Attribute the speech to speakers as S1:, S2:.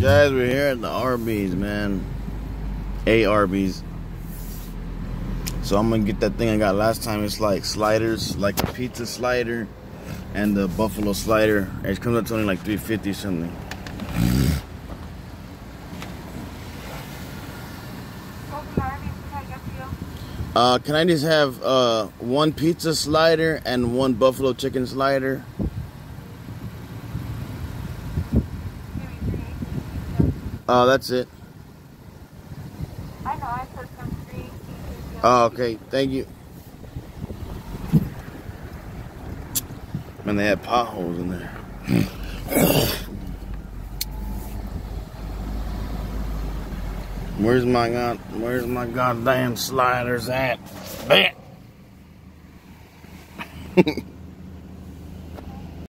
S1: guys, we're here at the Arby's, man. A Arby's. So I'm gonna get that thing I got last time. It's like sliders, like a pizza slider and the buffalo slider. It comes up to only like 350 something. Uh, can I just have uh, one pizza slider and one buffalo chicken slider? Oh, that's it.
S2: I know, I free
S1: Oh, okay. Thank you. Man, they had potholes in there. Where's my god? Where's my goddamn sliders at? Bet.